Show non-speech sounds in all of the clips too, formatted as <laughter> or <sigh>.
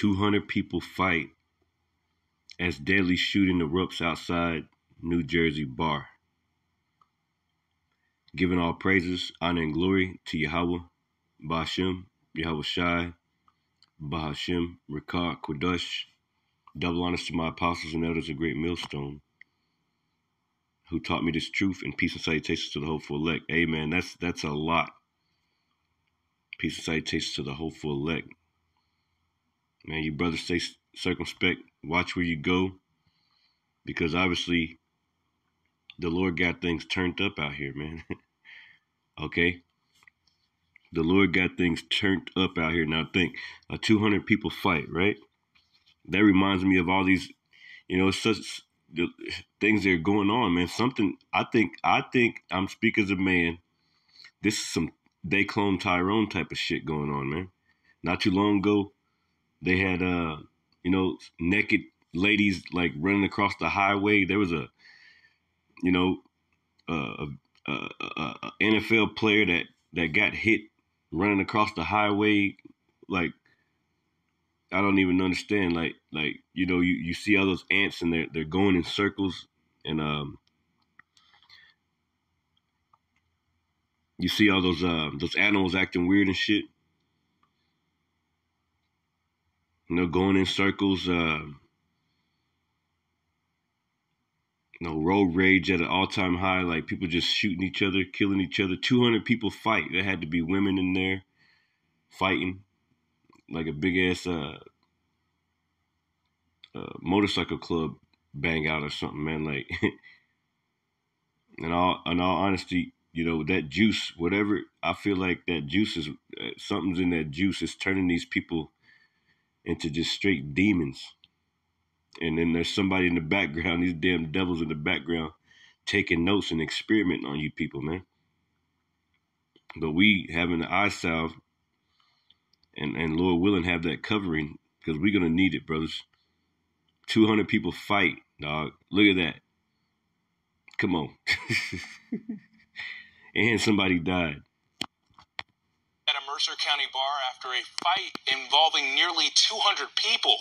200 people fight as deadly shooting erupts outside New Jersey bar. Giving all praises, honor, and glory to Yahweh, Bahashim, Yahweh Shai, Bahashim, Rikar, Qudash. Double honors to my apostles and elders of Great Millstone, who taught me this truth, and peace and salutations to the hopeful elect. Amen. That's that's a lot. Peace and salutations to the hopeful elect. Man, you brothers stay circumspect. Watch where you go, because obviously the Lord got things turned up out here, man. <laughs> okay? The Lord got things turned up out here. Now think, a 200 people fight, right? That reminds me of all these, you know, such the things that are going on, man. Something I think I think I'm speaking as a man. This is some they clone Tyrone type of shit going on, man. Not too long ago, they had uh, you know, naked ladies like running across the highway. There was a you know, uh, a, a, a, NFL player that that got hit running across the highway, like I don't even understand. Like like you know, you, you see all those ants and they're they're going in circles, and um, you see all those uh those animals acting weird and shit. You know, going in circles. Uh, you know, road rage at an all time high, like people just shooting each other, killing each other. 200 people fight. There had to be women in there fighting, like a big ass uh, uh, motorcycle club bang out or something, man. Like, <laughs> in all in all honesty, you know that juice, whatever. I feel like that juice is uh, something's in that juice is turning these people into just straight demons and then there's somebody in the background, these damn devils in the background, taking notes and experimenting on you people, man. But we having the eye salve and, and Lord willing have that covering because we're gonna need it, brothers. 200 people fight, dog. Look at that. Come on. <laughs> and somebody died Mercer County bar after a fight involving nearly 200 people.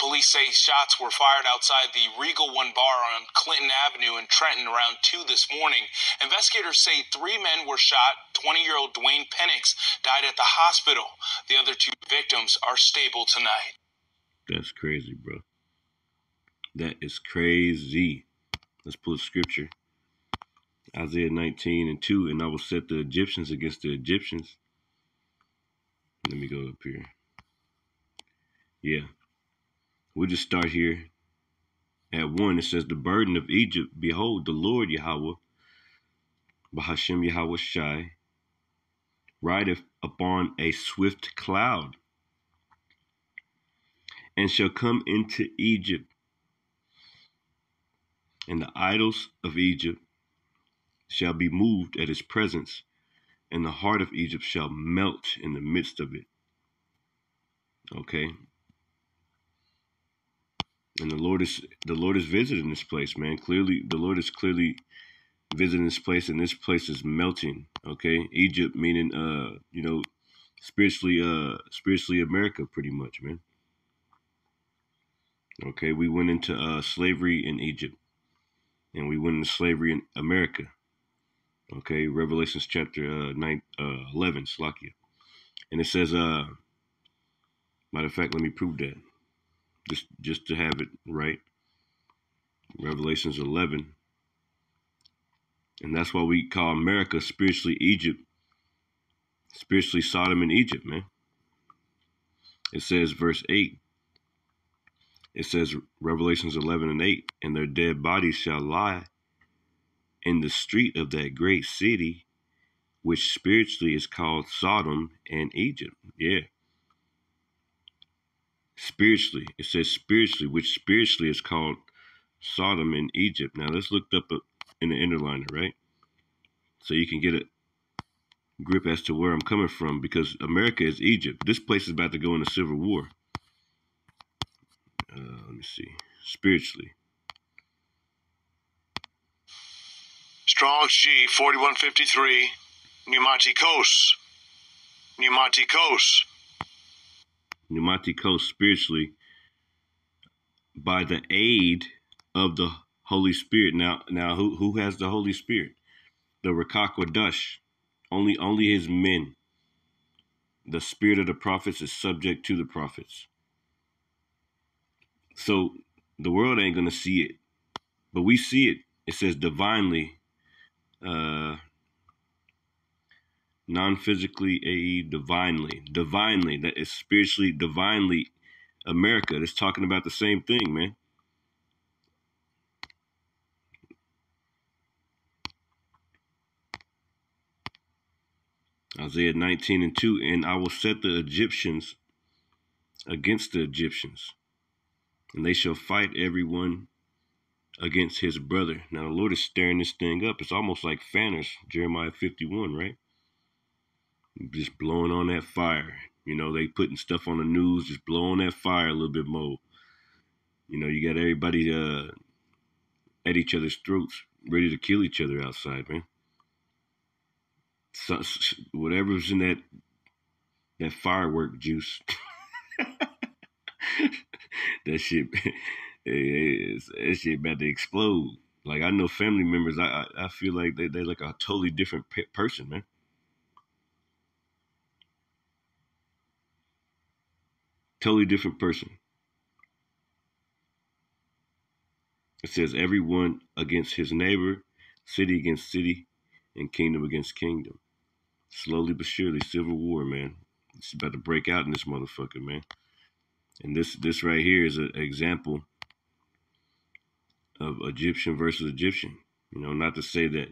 Police say shots were fired outside the Regal One bar on Clinton Avenue in Trenton around 2 this morning. Investigators say three men were shot. 20 year old Dwayne Penix died at the hospital. The other two victims are stable tonight. That's crazy, bro. That is crazy. Let's pull a scripture. Isaiah 19 and 2, and I will set the Egyptians against the Egyptians let me go up here. Yeah. We'll just start here at one. It says, The burden of Egypt, behold, the Lord Yahweh, Bahashim Yahweh Shai, rideth upon a swift cloud, and shall come into Egypt, and the idols of Egypt shall be moved at his presence and the heart of Egypt shall melt in the midst of it. Okay. And the Lord is the Lord is visiting this place, man. Clearly, the Lord is clearly visiting this place, and this place is melting. Okay, Egypt meaning uh, you know, spiritually uh spiritually America pretty much, man. Okay, we went into uh slavery in Egypt, and we went into slavery in America. Okay, Revelations chapter uh, nine, uh, 11, Slakia. And it says, uh, matter of fact, let me prove that. Just, just to have it right. Revelations 11. And that's why we call America spiritually Egypt. Spiritually Sodom and Egypt, man. It says, verse 8. It says, Revelations 11 and 8. And their dead bodies shall lie in the street of that great city, which spiritually is called Sodom and Egypt. Yeah. Spiritually, it says spiritually, which spiritually is called Sodom and Egypt. Now let's look up in the interlinear, right? So you can get a grip as to where I'm coming from because America is Egypt. This place is about to go into civil war. Uh, let me see. Spiritually. Strong's G 4153, Pneumatikos. Pneumaticos. pneumatikos spiritually by the aid of the Holy Spirit. Now, now, who who has the Holy Spirit? The Rakakwadash. Only only his men. The spirit of the prophets is subject to the prophets. So the world ain't gonna see it, but we see it. It says divinely, uh, non-physically, ae divinely, divinely. That is spiritually, divinely. America. That's talking about the same thing, man. Isaiah 19 and 2, and I will set the Egyptians against the Egyptians, and they shall fight everyone against his brother. Now the Lord is stirring this thing up. It's almost like fanners, Jeremiah 51, right? Just blowing on that fire. You know, they putting stuff on the news, just blowing that fire a little bit more. You know, you got everybody uh, at each other's throats, ready to kill each other outside, man so, whatever's in that that firework juice. <laughs> that shit, <laughs> that shit about to explode. Like I know family members, I I, I feel like they they like a totally different pe- person, man. Totally different person. It says everyone against his neighbor, city against city, and kingdom against kingdom. Slowly but surely, civil war, man. It's about to break out in this motherfucker, man. And this this right here is an example of Egyptian versus Egyptian. You know, not to say that,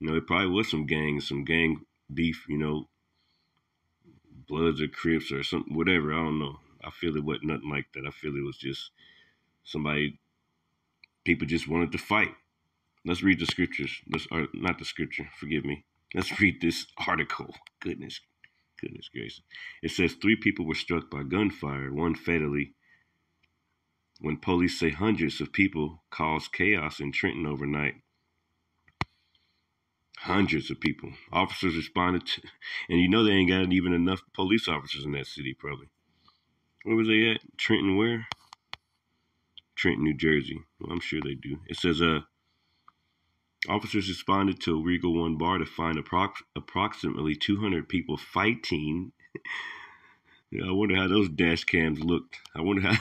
you know, it probably was some gang, some gang beef, you know, Bloods or Crips or something, whatever. I don't know. I feel it wasn't nothing like that. I feel it was just somebody, people just wanted to fight. Let's read the scriptures. Let's, or not the scripture, forgive me. Let's <laughs> read this article. Goodness, goodness gracious. It says three people were struck by gunfire, one fatally. When police say hundreds of people caused chaos in Trenton overnight. Hundreds of people. Officers responded to, and you know they ain't got even enough police officers in that city, probably. Where was they at? Trenton, where? Trenton, New Jersey. Well, I'm sure they do. It says, uh, Officers responded to a Regal One bar to find approx- approximately 200 people fighting. Yeah, I wonder how those dash cams looked. I wonder how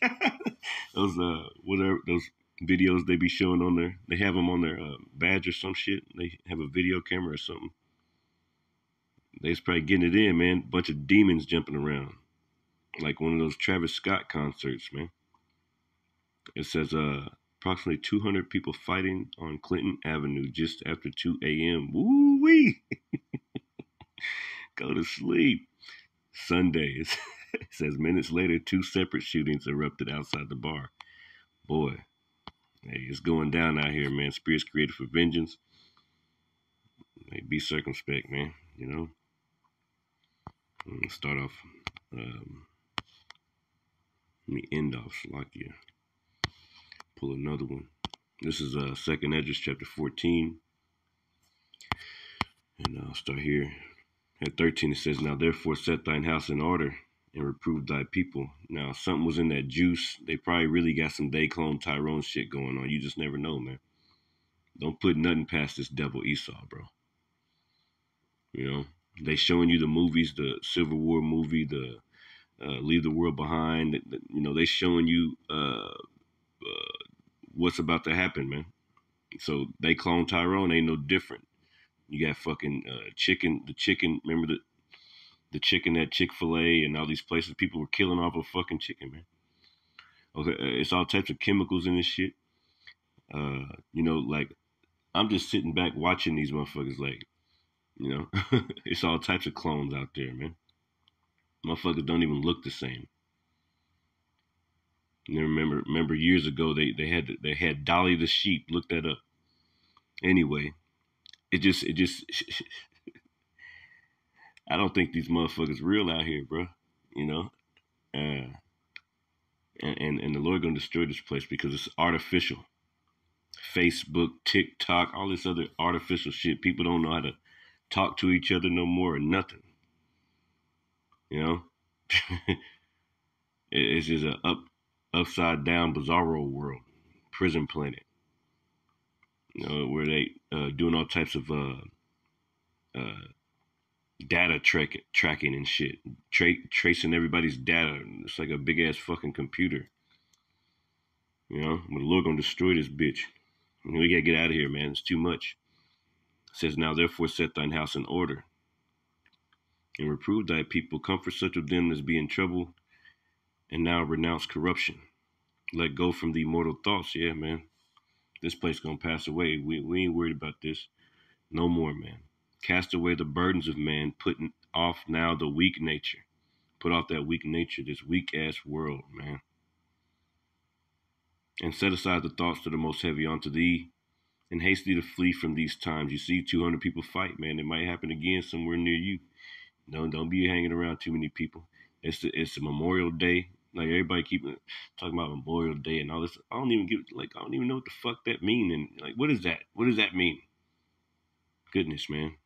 <laughs> those uh whatever those videos they be showing on there. they have them on their uh, badge or some shit. They have a video camera or something. They's probably getting it in, man. Bunch of demons jumping around, like one of those Travis Scott concerts, man. It says uh approximately 200 people fighting on Clinton Avenue just after 2 a.m. Woo wee! <laughs> Go to sleep. Sunday. <laughs> it says minutes later, two separate shootings erupted outside the bar. Boy, hey, it's going down out here, man. Spirits created for vengeance. Hey, be circumspect, man. You know. Start off. Um, let me end off Slakia pull another one. This is uh, Second Esdras chapter 14. And I'll start here. At 13 it says, Now therefore set thine house in order and reprove thy people. Now something was in that juice. They probably really got some day clone Tyrone shit going on. You just never know, man. Don't put nothing past this devil Esau, bro. You know, they showing you the movies, the Civil War movie, the uh, Leave the World Behind. You know, they showing you uh, uh, what's about to happen, man. So they clone Tyrone ain't no different. You got fucking uh, chicken, the chicken. Remember the the chicken at Chick Fil A and all these places. People were killing off of fucking chicken, man. Okay, uh, it's all types of chemicals in this shit. Uh, you know, like I'm just sitting back watching these motherfuckers. Like, you know, <laughs> it's all types of clones out there, man. Motherfuckers don't even look the same. And remember, remember years ago they they had they had Dolly the sheep. Look that up. Anyway, it just it just <laughs> I don't think these motherfuckers real out here, bro. You know, uh, and, and and the Lord gonna destroy this place because it's artificial. Facebook, TikTok, all this other artificial shit. People don't know how to talk to each other no more or nothing. You know. <laughs> It's just a up, upside down, bizarro world, prison planet. Know, where they uh, doing all types of uh, uh, data track, tracking and shit, tra- tracing everybody's data. It's like a big ass fucking computer. You know, but Lord gonna destroy this bitch. We gotta get out of here, man. It's too much. It says now, therefore, set thine house in order, and reprove thy people, comfort such of them as be in trouble, and now renounce corruption. Let go from the mortal thoughts. Yeah, man. This place gonna pass away. We we ain't worried about this. No more, man. Cast away the burdens of man, putting off now the weak nature. Put off that weak nature, this weak ass world, man and set aside the thoughts that are most heavy unto thee, and haste thee to flee from these times. You see 200 people fight, man. It might happen again somewhere near you. Don't don't be hanging around too many people. It's the, it's a Memorial Day. Like everybody keep uh, talking about Memorial Day and all this. I don't even get like I don't even know what the fuck that mean. And like, what is that? What does that mean? Goodness, man.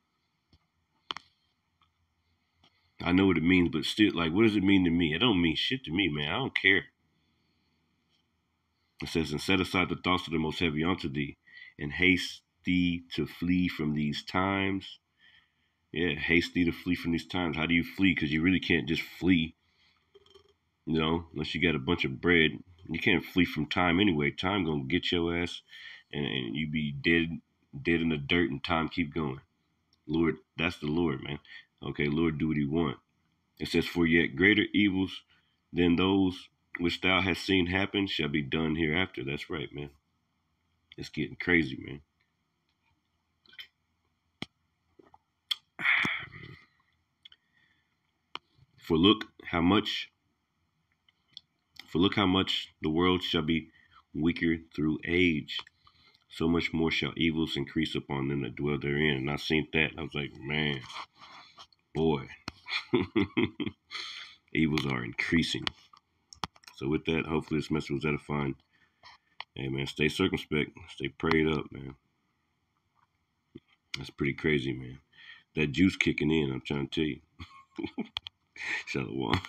I know what it means, but still, like, what does it mean to me? It don't mean shit to me, man. I don't care. It says, and set aside the thoughts that are most heavy unto thee, and haste thee to flee from these times. Yeah, haste thee to flee from these times. How do you flee? Because you really can't just flee, you know, unless you got a bunch of bread. You can't flee from time anyway. Time gonna get your ass, and, and you be dead, dead in the dirt, and time keep going. Lord, that's the Lord, man. Okay, Lord, do what He want. It says, for yet greater evils than those which thou hast seen happen shall be done hereafter. That's right, man. It's getting crazy, man. <sighs> For look how much for look how much the world shall be weaker through age. So much more shall evils increase upon them that dwell therein. And I seen that. I was like, man, boy. <laughs> evils are increasing. So with that, hopefully this message was edifying. Hey man, stay circumspect, stay prayed up, man. That's pretty crazy, man. That juice kicking in, I'm trying to tell you. <laughs> Shalom.